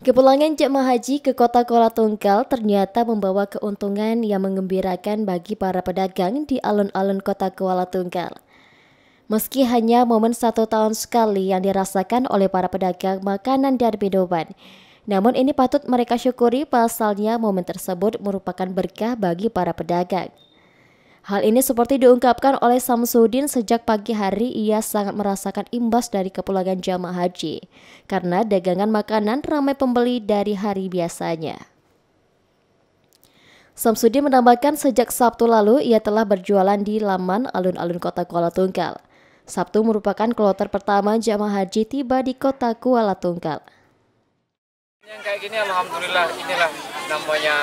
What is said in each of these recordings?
Kepulangan jemaah haji ke kota Kuala Tunggal ternyata membawa keuntungan yang mengembirakan bagi para pedagang di alun-alun kota Kuala Tunggal. Meski hanya momen satu tahun sekali yang dirasakan oleh para pedagang makanan dan minuman, namun ini patut mereka syukuri pasalnya momen tersebut merupakan berkah bagi para pedagang. Hal ini seperti diungkapkan oleh Samsudin sejak pagi hari ia sangat merasakan imbas dari kepulangan jamaah haji karena dagangan makanan ramai pembeli dari hari biasanya. Samsudin menambahkan sejak Sabtu lalu ia telah berjualan di laman alun-alun kota Kuala Tunggal. Sabtu merupakan kloter pertama jamaah haji tiba di kota Kuala Tunggal. Yang kayak gini alhamdulillah inilah namanya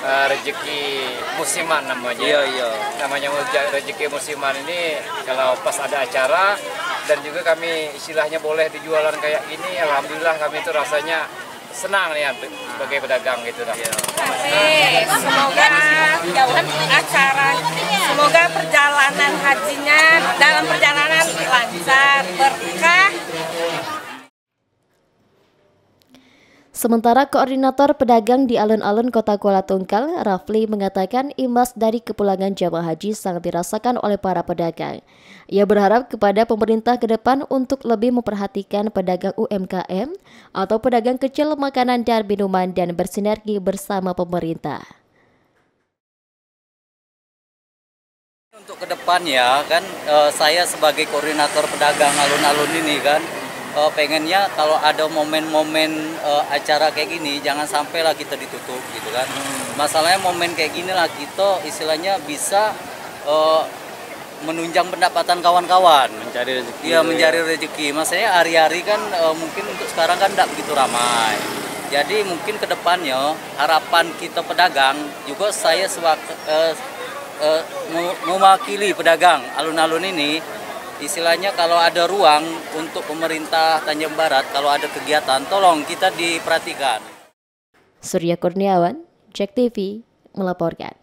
uh, rezeki musiman namanya. Iya iya. Namanya rezeki musiman ini kalau pas ada acara dan juga kami istilahnya boleh dijualan kayak gini alhamdulillah kami itu rasanya senang nih sebagai pedagang gitu dah. Iya. Semoga jauhan acara, semoga perjalanan hajinya dalam perjalanan lancar, berkah, Sementara Koordinator Pedagang di alun-alun Kota Kuala Tunggal, Rafli mengatakan imbas dari kepulangan jamaah haji sangat dirasakan oleh para pedagang. Ia berharap kepada pemerintah ke depan untuk lebih memperhatikan pedagang UMKM atau pedagang kecil makanan dan minuman dan bersinergi bersama pemerintah. Untuk ke depan ya kan eh, saya sebagai koordinator pedagang alun-alun ini kan uh, pengennya kalau ada momen-momen uh, acara kayak gini jangan sampai lah kita ditutup gitu kan. Hmm. masalahnya momen kayak gini lah kita istilahnya bisa uh, menunjang pendapatan kawan-kawan. Mencari rezeki. Iya mencari rezeki. Maksudnya hari-hari kan uh, mungkin untuk sekarang kan tidak begitu ramai. Jadi mungkin ke depannya harapan kita pedagang juga saya sewaktu uh, uh, mewakili pedagang alun-alun ini istilahnya kalau ada ruang untuk pemerintah Tanjung Barat, kalau ada kegiatan, tolong kita diperhatikan. Surya Kurniawan, Jack TV, melaporkan.